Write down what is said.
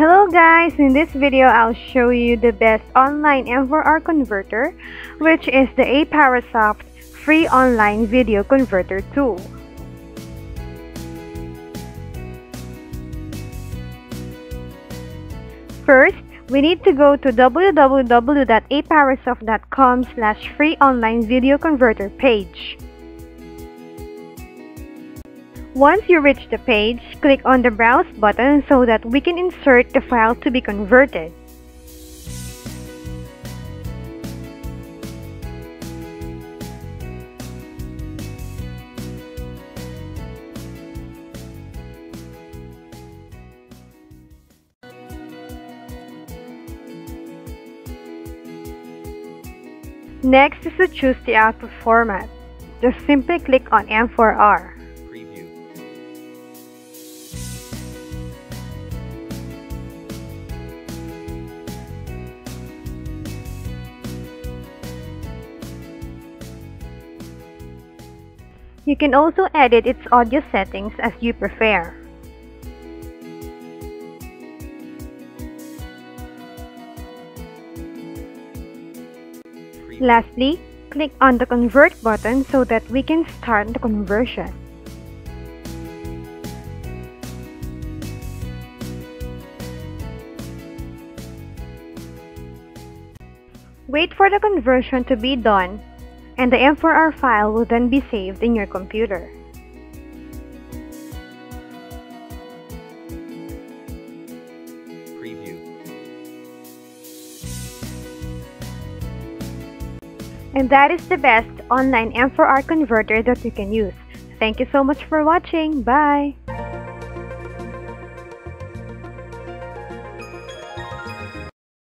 Hello guys! In this video, I'll show you the best online M4R converter, which is the Apowersoft free online video converter tool. First, we need to go to www.apowersoft.com slash free online video converter page. Once you reach the page, click on the Browse button so that we can insert the file to be converted. Next is to choose the output format. Just simply click on M4R. You can also edit its audio settings as you prefer. Lastly, click on the Convert button so that we can start the conversion. Wait for the conversion to be done, and the M4R file will then be saved in your computer. Preview. And that is the best online M4R converter that you can use. Thank you so much for watching. Bye!